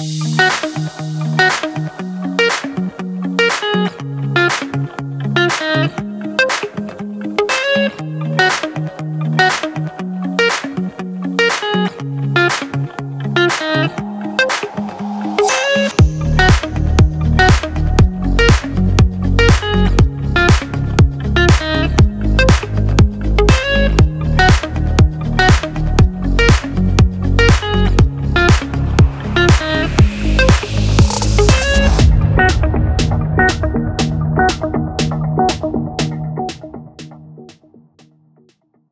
Música